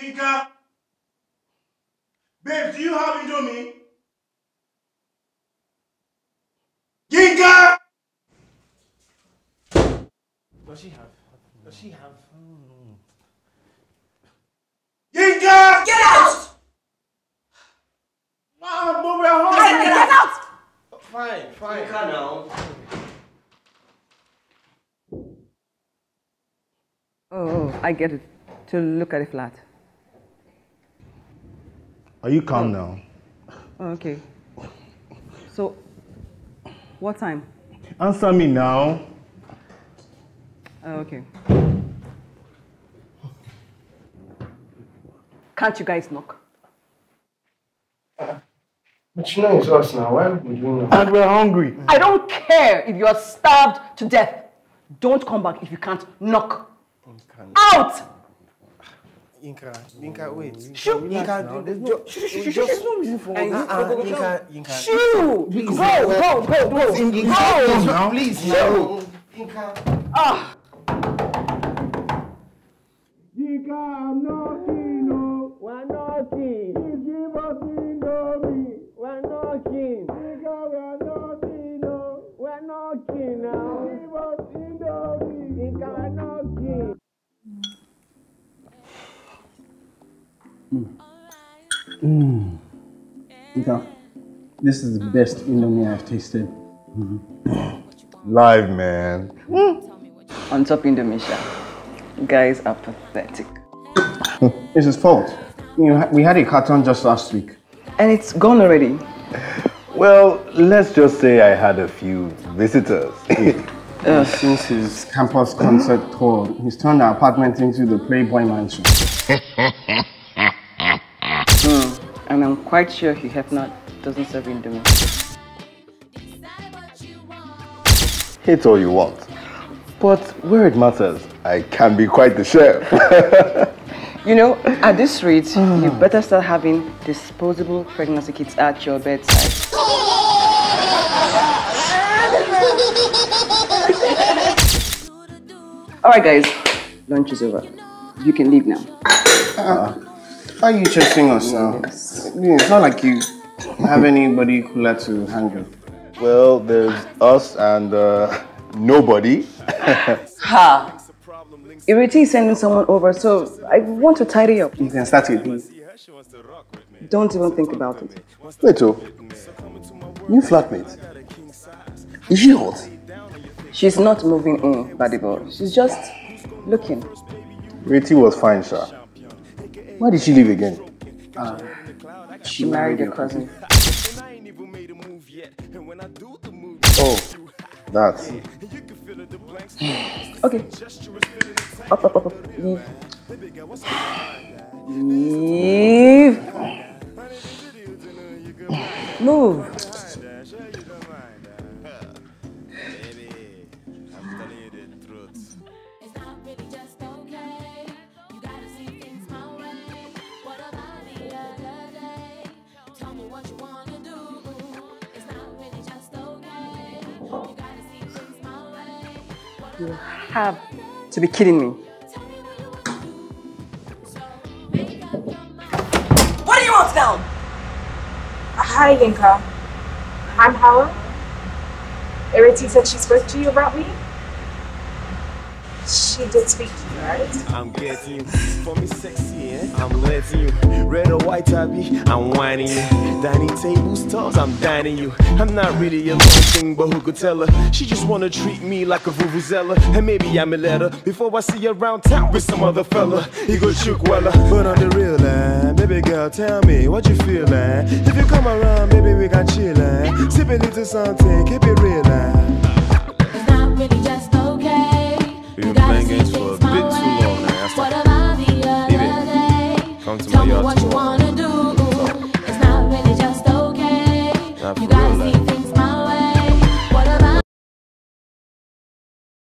Yinka? Babe, do you have Indomie? Yinka! Does she have? Does she have? Yinka! Get out! Ah, but we're I said hungry. get out! Fine, fine. Yinka now. Oh, oh, I get it. To look at the flat. Are you calm oh. now? Oh, okay. So, what time? Answer me now. Oh, okay. Can't you guys knock? But you know it's us now. Why would we do that? And we're hungry. I don't care if you're starved to death. Don't come back if you can't knock. Out! Yinka, Yinka, wait. Shoo! Yinka, there's no, There's no reason for uh, uh, Yinka, Yinka. Shoo! Go, go, go, go! Yinka, Go! please, no. Yinka. Ah! Yinka, I'm knocking, no. We're knocking. Mm. Mm. Nka, this is the best Indomie I've tasted. Mm-hmm. Live, man. Mm. On top Indonesia. Guys are pathetic. It's his fault. You know, we had a carton just last week. And it's gone already. Well, let's just say I had a few visitors. Since his campus concert tour, he's turned our apartment into the Playboy Mansion. And I'm quite sure he have not doesn't serve Indomie. Hate all you want. But where it matters, I can be quite the chef. You know, at this rate, ah. you better start having disposable pregnancy kits at your bedside. All right, guys, lunch is over. You can leave now. Uh-huh. Why are you chasing us now? It's not like you have anybody cooler to handle. well, there's us and uh, nobody. Ha! Iriti is sending someone over, so I want to tidy up. You can start with me. Don't even think about it. Wait, oh. New flatmate. Is she hot? She's not moving in, Badibo. She's just looking. Riti was fine, sir. Why did she leave again? Uh, she married your cousin. Oh, that. Okay. Up, up, up, up. Leave. Leave. Move. You have to be kidding me. What do you want now? Hi, Yinka. I'm Helen. Iriti said she spoke to you about me. She did speak to you, right? I'm getting you. For me sexy, eh? I'm letting you. Red or white, I be. I'm whining you. Dining table stars, I'm dining you. I'm not really a long thing, but who could tell her? She just wanna treat me like a vuvuzela. And maybe I'm a letter before I see her around town with some other fella. He go chook wella. But on the real line, baby girl, tell me what you feel like. If you come around, baby, we can chill like. Sip a little something, keep it real like. games for a bit too long now. That's what about the other day? Come to Tell my yard what you wanna do. It's not really just okay. You gotta see.